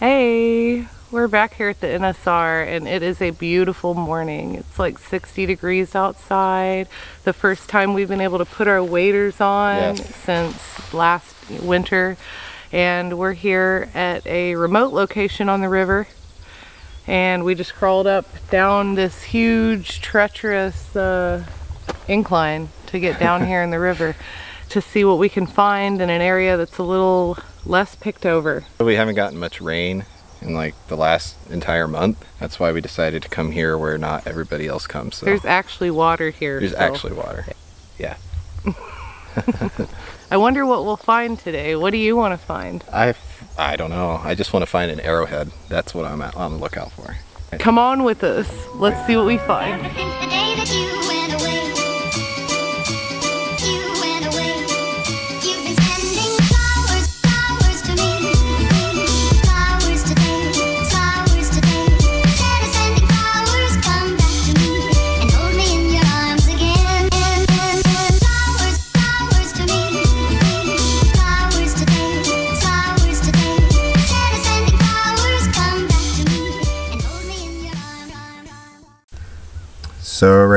Hey, we're back here at the NSR and it is a beautiful morning. It's like 60 degrees outside. The first time we've been able to put our waders on Yes. since last winter. And we're here at a remote location on the river. And we just crawled up down this huge treacherous uh, incline to get down here in the river to see what we can find in an area that's a little less picked over. We haven't gotten much rain in like the last entire month. That's why we decided to come here where not everybody else comes. So There's actually water here. there's so actually water. Yeah. I wonder what we'll find today. What do you want to find? I I don't know. I just want to find an arrowhead. That's what I'm at, on the lookout for. Come on with us. Let's see what we find.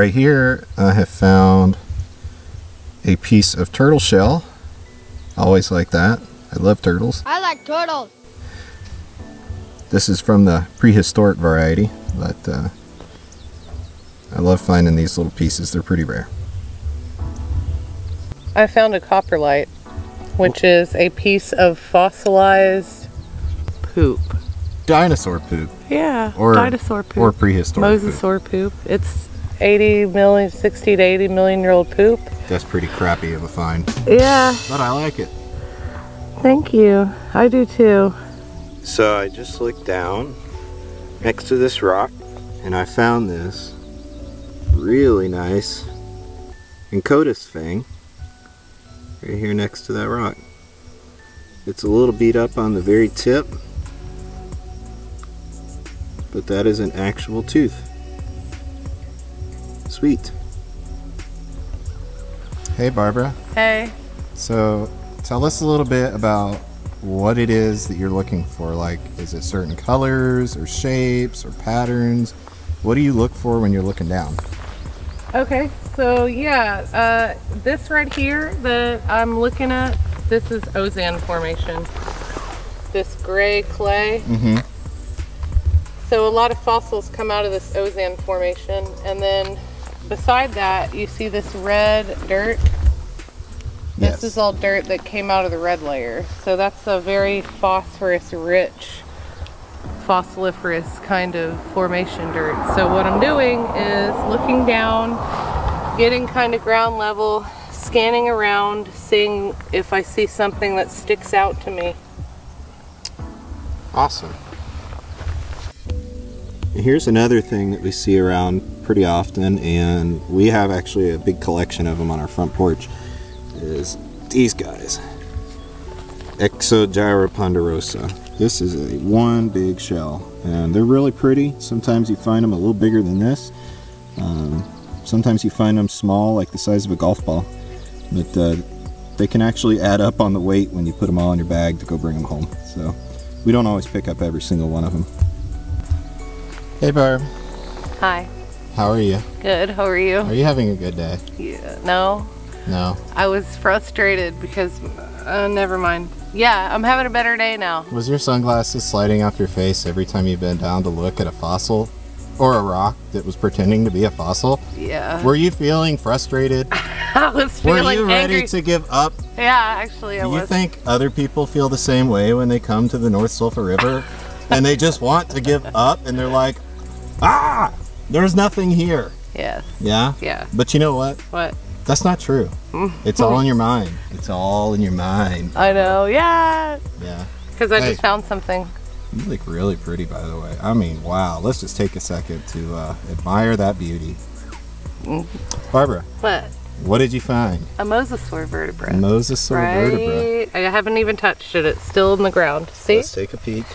Right here I have found a piece of turtle shell. Always like that. I love turtles. I like turtles. This is from the prehistoric variety, but uh, I love finding these little pieces. They're pretty rare. I found a coprolite, which is a piece of fossilized poop. Dinosaur poop Yeah, or dinosaur poop. or prehistoric poop. Mosasaur poop. It's 80 million, 60 to 80 million year old poop. That's pretty crappy of a find, Yeah, but I like it. thank you. I do too. So I just looked down next to this rock and I found this really nice Enchodus fang right here next to that rock. It's a little beat up on the very tip, but that is an actual tooth. Sweet. Hey Barbara. Hey. So tell us a little bit about what it is that you're looking for. Like, is it certain colors or shapes or patterns? What do you look for when you're looking down? Okay, so yeah, uh, this right here that I'm looking at, this is Ozan Formation. This gray clay. Mm-hmm. So a lot of fossils come out of this Ozan Formation, and then beside that, you see this red dirt. Yes. This is all dirt that came out of the red layer. So that's a very phosphorus rich, fossiliferous kind of formation dirt. So what I'm doing is looking down, getting kind of ground level, scanning around, seeing if I see something that sticks out to me. Awesome. Here's another thing that we see around pretty often, and we have actually a big collection of them on our front porch. Is these guys, Exogyra ponderosa. This is a one big shell, and they're really pretty. Sometimes you find them a little bigger than this. Um, sometimes you find them small, like the size of a golf ball, but uh, they can actually add up on the weight when you put them all in your bag to go bring them home. So we don't always pick up every single one of them. Hey Barb, Hi. How are you? Good. How are you? Are you having a good day? Yeah. No. No. I was frustrated because, uh, never mind. Yeah, I'm having a better day now. Was your sunglasses sliding off your face every time you bent down to look at a fossil or a rock that was pretending to be a fossil? Yeah. Were you feeling frustrated? I was feeling Were you ready angry. to give up? Yeah, actually, I Do you was. think other people feel the same way when they come to the North Sulphur River and they just want to give up and they're like, ah, there's nothing here? Yeah. Yeah? Yeah. But you know what? What? That's not true. It's all in your mind. It's all in your mind. I know. Yeah. Yeah. Because I Hey. just found something. You look really pretty, by the way. I mean, wow. Let's just take a second to uh, admire that beauty. Barbara, What? what did you find? A mosasaur vertebra. Mosasaur vertebra. right. I haven't even touched it. It's still in the ground. See? Let's take a peek.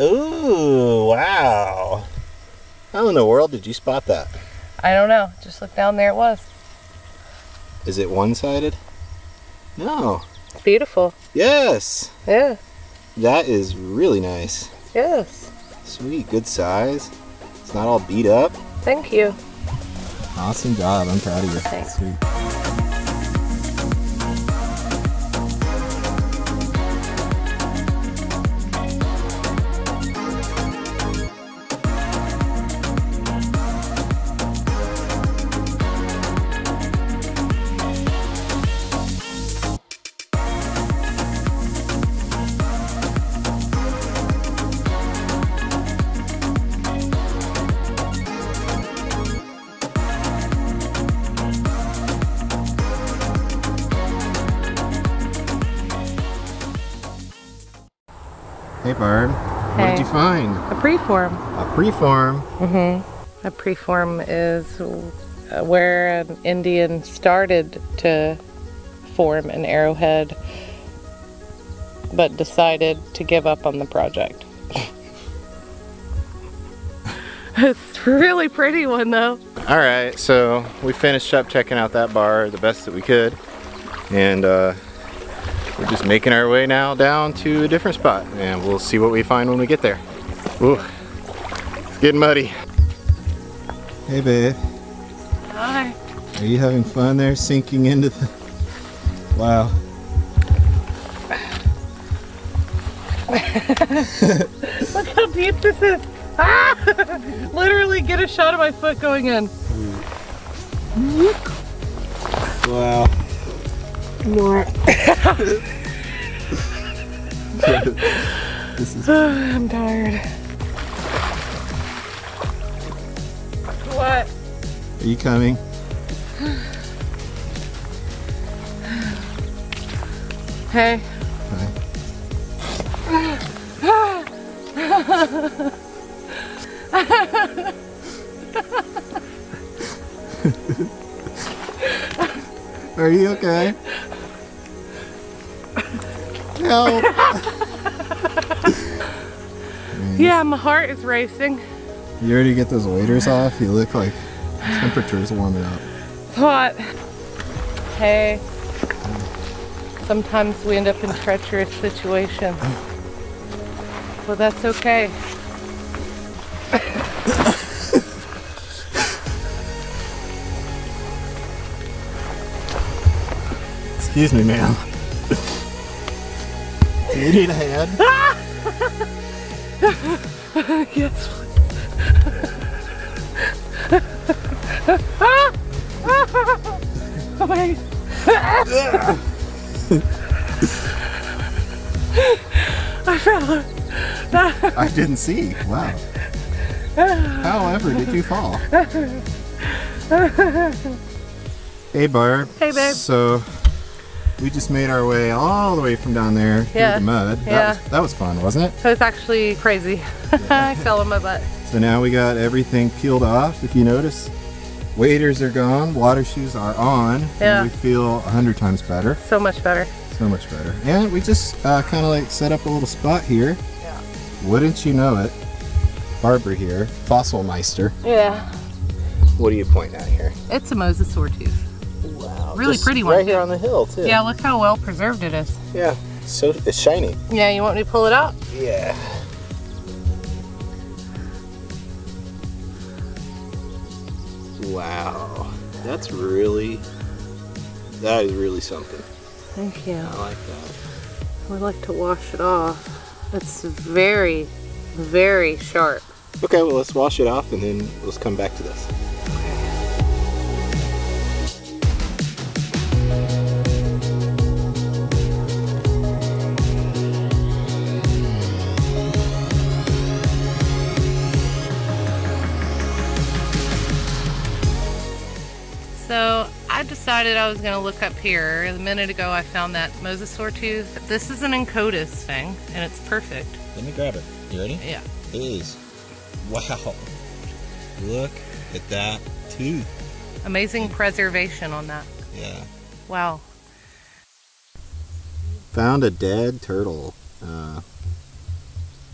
Ooh, wow. How in the world did you spot that? I don't know. Just look down there. It was. Is it one-sided? No. It's beautiful. Yes. Yeah. That is really nice. Yes. Sweet, good size. It's not all beat up. Thank you. Awesome job. I'm proud of you. Thanks. Sweet. A preform. A preform. A preform is uh, where an Indian started to form an arrowhead, but decided to give up on the project. it's a really pretty one though. All right, so we finished up checking out that bar the best that we could, and uh, we're just making our way now down to a different spot, and we'll see what we find when we get there. Ooh, it's getting muddy. Hey babe, Hi. are you having fun there sinking into the... Wow. Look how deep this is. Ah! Literally get a shot of my foot going in. Wow. this is I'm tired. What? Are you coming? Hey. Hi. Are you okay? Help! Yeah, my heart is racing. You already get those waders off? You look like temperature's warming up. It's hot. Hey. Sometimes we end up in treacherous situations. Well, that's okay. Excuse me, ma'am. Do you need a hand? yes. I fell. I didn't see. Wow. However, did you fall? Hey, Barb. Hey, babe. So, we just made our way all the way from down there Yeah. through the mud. Yeah. That was, that was fun, wasn't it? So it's actually crazy. I fell on my butt. So now we got everything peeled off. If you notice, waders are gone, water shoes are on. Yeah. And we feel a hundred times better. So much better. So much better. And we just uh, kind of like set up a little spot here. Yeah. Wouldn't you know it? Barbara here, Fossil Meister. Yeah. What are you pointing at here? It's a mosasaur tooth. Wow. Really just pretty one, Right here on the hill too. Yeah, look how well preserved it is. Yeah. So it's shiny. Yeah, you want me to pull it out? Yeah. Wow. That's really that is really something. Thank you. I like that. We like to wash it off. It's very, very sharp. Okay, well let's wash it off and then let's come back to this. Decided I was going to look up here. A minute ago, I found that mosasaur tooth. This is an Enchodus thing, and it's perfect. Let me grab it. You ready? Yeah. It is. Wow. Look at that tooth. Amazing preservation on that. Yeah. Wow. Found a dead turtle. Uh,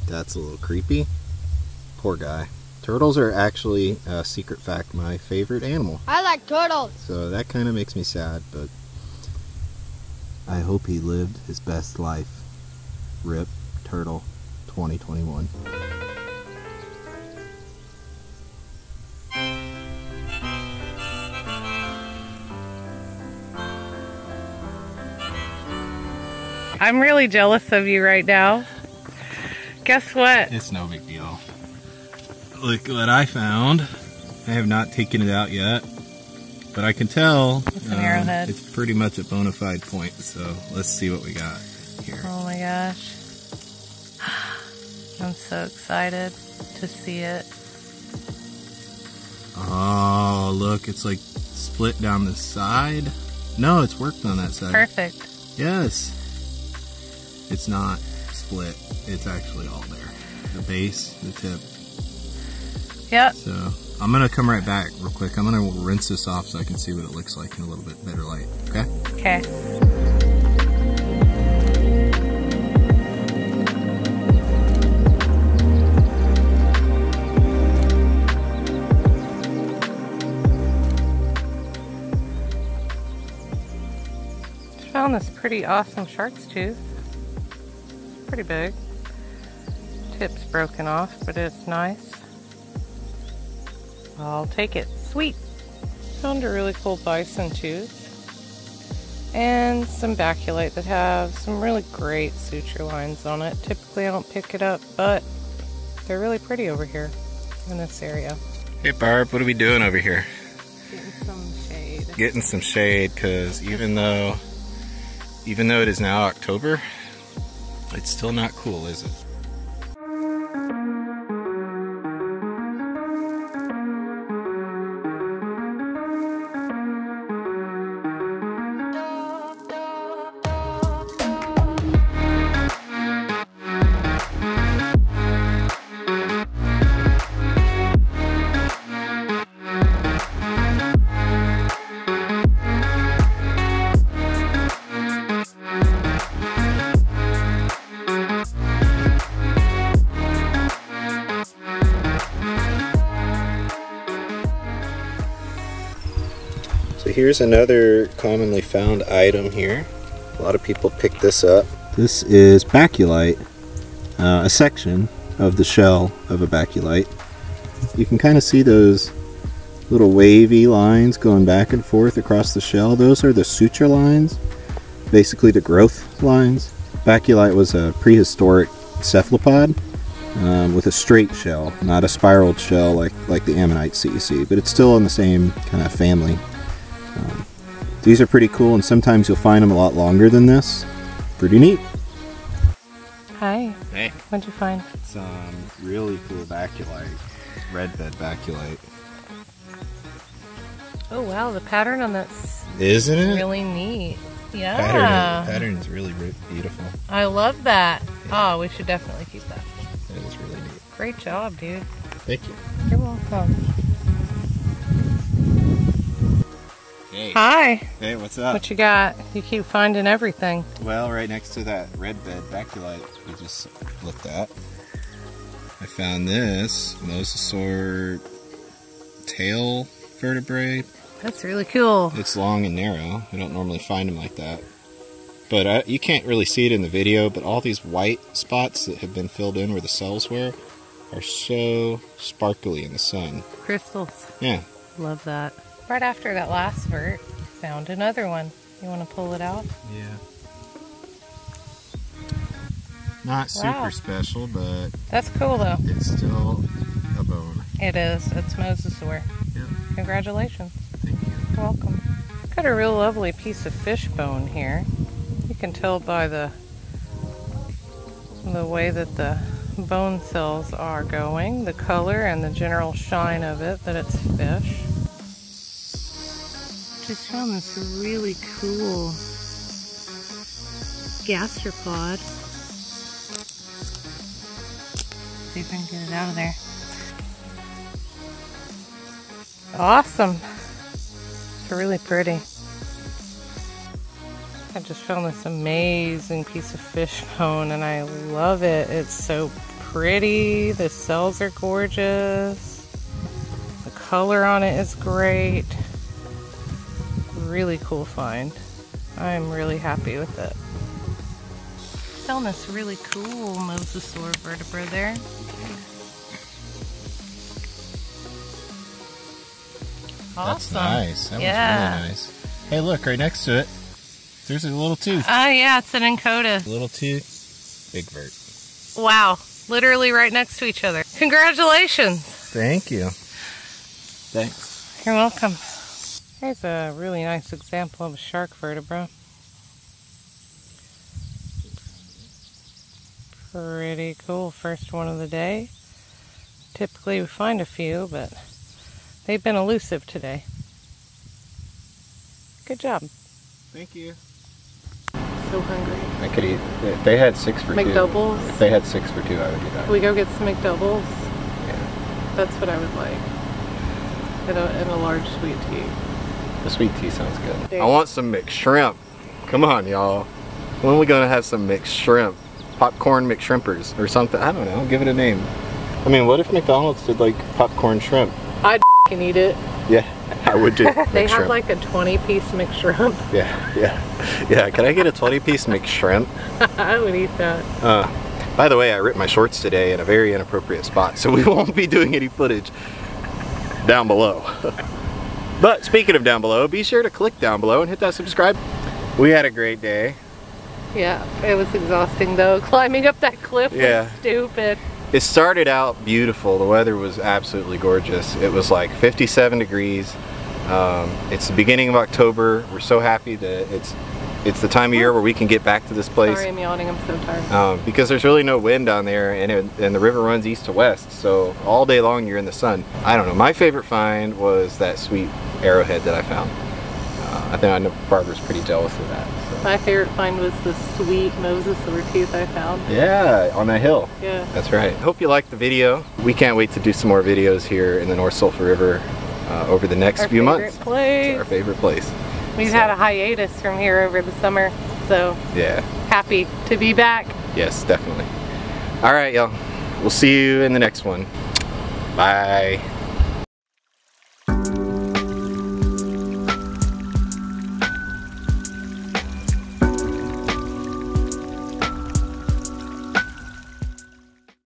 that's a little creepy. Poor guy. Turtles are actually, uh, secret fact, my favorite animal. I like turtles. So that kind of makes me sad, but I hope he lived his best life. Rip Turtle 2021. I'm really jealous of you right now. Guess what? It's no big deal. Look what I found. I have not taken it out yet, but I can tell It's an arrowhead. Um, it's pretty much a bona fide point. So let's see what we got here. Oh my gosh. I'm so excited to see it. Oh, look, it's like split down the side. No, it's worked on that side. Perfect. Yes. It's not split. It's actually all there. The base, the tip. Yep. So I'm gonna come right back real quick. I'm gonna rinse this off so I can see what it looks like in a little bit better light. Okay? Okay. Found this pretty awesome shark's tooth. Pretty big. Tip's broken off, but it's nice. I'll take it. Sweet. Found a really cool bison tooth and some baculite that have some really great suture lines on it. Typically I don't pick it up, but they're really pretty over here in this area. Hey Barb, what are we doing over here? Getting some shade. Getting some shade because even though even though it is now October, it's still not cool, is it? Here's another commonly found item here. A lot of people pick this up. This is baculite, uh, a section of the shell of a baculite. You can kind of see those little wavy lines going back and forth across the shell. Those are the suture lines, basically the growth lines. Baculite was a prehistoric cephalopod um, with a straight shell, not a spiraled shell like, like the ammonites that you see, but it's still in the same kind of family. Um, these are pretty cool, and sometimes you'll find them a lot longer than this. Pretty neat. Hi. Hey. What'd you find? Some really cool baculite, red bed baculite. Oh wow, the pattern on that's Isn't it? really neat. Yeah. Pattern, pattern is really beautiful. I love that. Oh, we should definitely keep that. It is really neat. Great job, dude. Thank you. You're welcome. Hey. Hi. Hey, what's up? What you got? You keep finding everything. Well, right next to that red bed baculite we just looked at, I found this mosasaur tail vertebrae. That's really cool. It's long and narrow. I don't normally find them like that. But I, you can't really see it in the video, but all these white spots that have been filled in where the cells were are so sparkly in the sun. Crystals. Yeah. Love that. Right after that last vert, found another one. You want to pull it out? Yeah. Not super Wow. special, but That's cool though. it's still a bone. It is. It's mosasaur. Yeah. Congratulations. Thank you. You're welcome. Got a real lovely piece of fish bone here. You can tell by the the way that the bone cells are going, the color and the general shine of it that it's fish. I just found this really cool gastropod. See if I can get it out of there. Awesome. It's really pretty. I just found this amazing piece of fish bone and I love it. It's so pretty. The cells are gorgeous. The color on it is great. Really cool find. I'm really happy with it. found this really cool mosasaur vertebra there. That's nice. That Yeah. was really nice. Hey, look, right next to it, there's a little tooth. Oh yeah, it's an enchodus. Little tooth, big vert. Wow, literally right next to each other. Congratulations. Thank you. Thanks. You're welcome. Here's a really nice example of a shark vertebra. Pretty cool first one of the day. Typically we find a few, but they've been elusive today. Good job. Thank you. So hungry. I could eat. If they had six for two. McDoubles. If they had six for two, I would do that. Can we go get some McDoubles? Yeah. That's what I would like. And a, and a large sweet tea. The sweet tea sounds good. There. I want some mixed shrimp. Come on, y'all. When are we gonna have some mixed shrimp? Popcorn McShrimpers or something. I don't know. Give it a name. I mean, what if McDonald's did like popcorn shrimp? I'd can eat it. Yeah, I would do. They mixed have like a 20 piece McShrimp. Yeah, yeah, yeah. Can I get a 20 piece McShrimp? I would eat that. Uh, by the way, I ripped my shorts today in a very inappropriate spot, so we won't be doing any footage down below. But speaking of down below, be sure to click down below and hit that subscribe. We had a great day. Yeah, it was exhausting though. Climbing up that cliff Yeah. was stupid. It started out beautiful. The weather was absolutely gorgeous. It was like 57 degrees. Um, it's the beginning of October. We're so happy that it's it's the time of year where we can get back to this place. Sorry, I'm yawning. I'm so tired. um, because there's really no wind down there and, it, and the river runs east to west so all day long you're in the sun i don't know my favorite find was that sweet arrowhead that i found uh, i think i know barbara's pretty jealous of that so. My favorite find was the sweet mosasaur tooth I found. yeah on that hill Yeah. that's right hope you liked the video we can't wait to do some more videos here in the north sulphur river uh, over the next Our few favorite months place. It's our favorite place We've so- had a hiatus from here over the summer, so yeah. happy to be back. yes definitely. All right y'all. We'll see you in the next one. Bye